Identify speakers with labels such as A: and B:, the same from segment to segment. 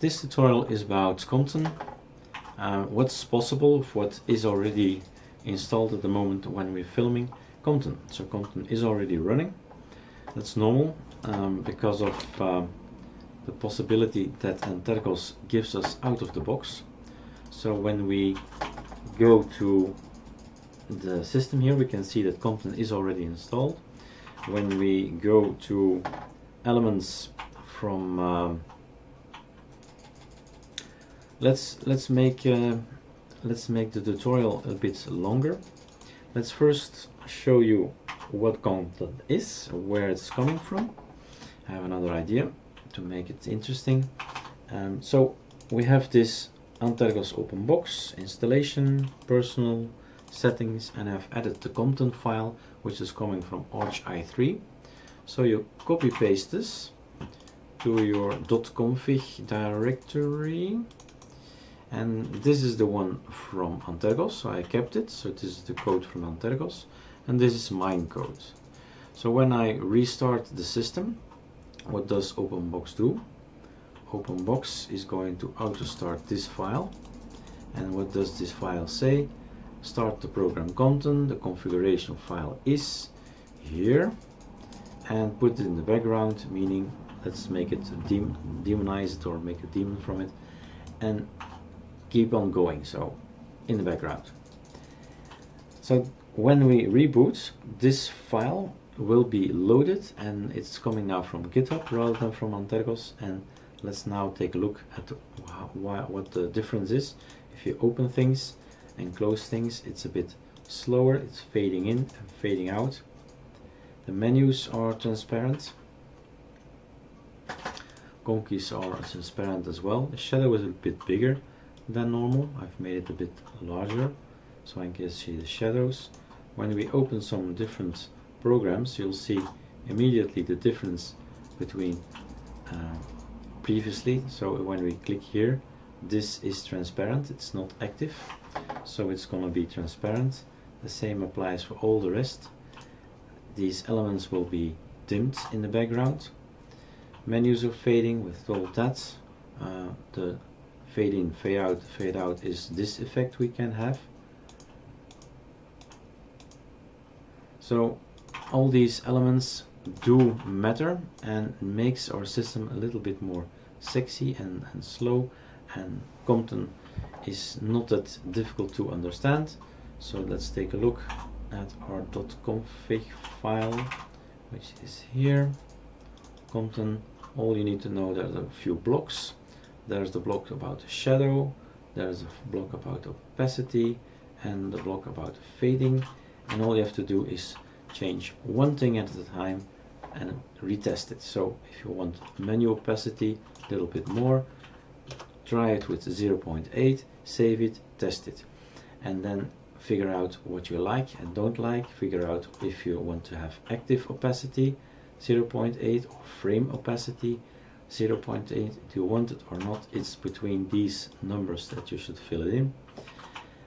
A: This tutorial is about Compton, uh, what's possible, what is already installed at the moment when we're filming Compton. So Compton is already running, that's normal um, because of uh, the possibility that Antergos gives us out of the box. So when we go to the system here we can see that Compton is already installed. When we go to elements from um, let's let's make uh, let's make the tutorial a bit longer. Let's first show you what Compton is where it's coming from. I have another idea to make it interesting. Um, so we have this Antergos Openbox installation personal settings and I've added the Compton file which is coming from Arch i3 so you copy paste this to your .config directory and this is the one from Antergos so I kept it so this is the code from Antergos and this is mine code. So when I restart the system what does OpenBox do? OpenBox is going to auto start this file. And what does this file say? Start the program Compton the configuration file is here. And put it in the background meaning let's make it daemonize it or make a demon from it. And keep on going so in the background. So when we reboot this file will be loaded and it's coming now from github rather than from Antergos and let's now take a look at what the difference is. If you open things and close things it's a bit slower it's fading in and fading out. The menus are transparent. Conkys are transparent as well. The shadow is a bit bigger than normal. I've made it a bit larger so I can see the shadows. When we open some different programs you'll see immediately the difference between uh, previously. So when we click here this is transparent, it's not active so it's gonna be transparent. The same applies for all the rest. These elements will be dimmed in the background. Menus are fading with all that. Uh, the fade in, fade out, fade out is this effect we can have. So all these elements do matter and makes our system a little bit more sexy and, and slow and Compton is not that difficult to understand. So let's take a look at our .config file which is here. Compton, all you need to know there are a few blocks there's the block about shadow there's a block about opacity and the block about fading. And all you have to do is change one thing at a time and retest it. So if you want menu opacity a little bit more try it with 0.8 save it test it. And then figure out what you like and don't like. Figure out if you want to have active opacity 0.8 or frame opacity 0.8 do you want it or not it's between these numbers that you should fill it in.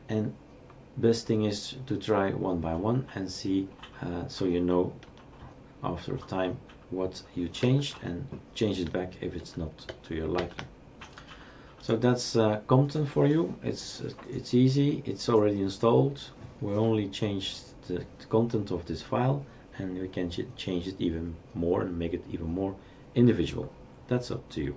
A: And best thing is to try one by one and see uh, so you know after time what you changed and change it back if it's not to your liking. So that's uh, Compton for you. It's uh, it's easy. It's already installed. We only change the, the content of this file and we can ch change it even more and make it even more individual that's up to you.